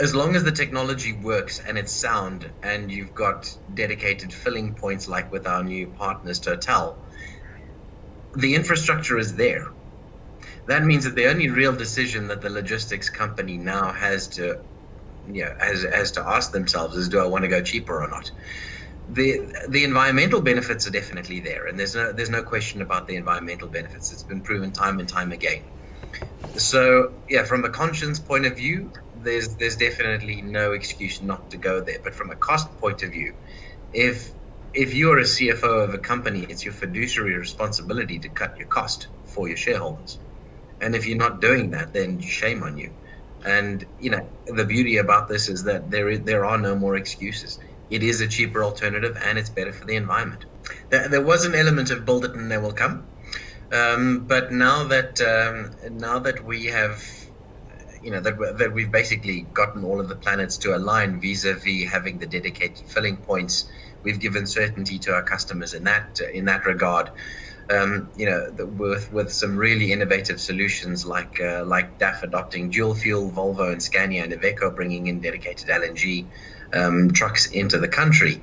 as long as the technology works and it's sound and you've got dedicated filling points like with our new partners Total, the infrastructure is there. That means that the only real decision that the logistics company now has to yeah, has has to ask themselves is do I want to go cheaper or not? The the environmental benefits are definitely there and there's no there's no question about the environmental benefits. It's been proven time and time again. So yeah, from a conscience point of view, there's there's definitely no excuse not to go there. But from a cost point of view, if if you are a CFO of a company, it's your fiduciary responsibility to cut your cost for your shareholders. And if you're not doing that, then shame on you. And you know the beauty about this is that there is, there are no more excuses. It is a cheaper alternative, and it's better for the environment. There, there was an element of build it and they will come, um, but now that um, now that we have you know that, that we've basically gotten all of the planets to align vis-a-vis having the dedicated filling points we've given certainty to our customers in that in that regard. Um, you know the, with with some really innovative solutions like uh, like DAF adopting dual fuel Volvo and Scania and Iveco bringing in dedicated LNG um, trucks into the country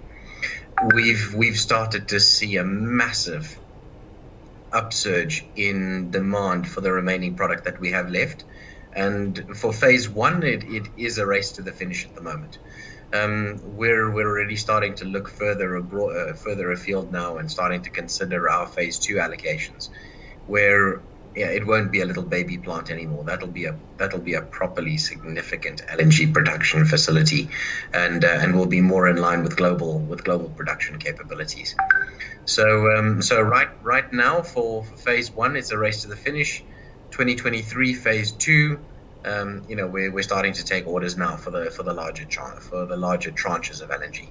we've we've started to see a massive upsurge in demand for the remaining product that we have left and for phase one, it, it is a race to the finish at the moment. Um, we're we're already starting to look further abroad, uh, further afield now, and starting to consider our phase two allocations, where yeah, it won't be a little baby plant anymore. That'll be a that'll be a properly significant LNG production facility, and uh, and will be more in line with global with global production capabilities. So um, so right right now for, for phase one, it's a race to the finish. 2023 phase two, um, you know, we're, we're starting to take orders now for the for the larger for the larger tranches of LNG.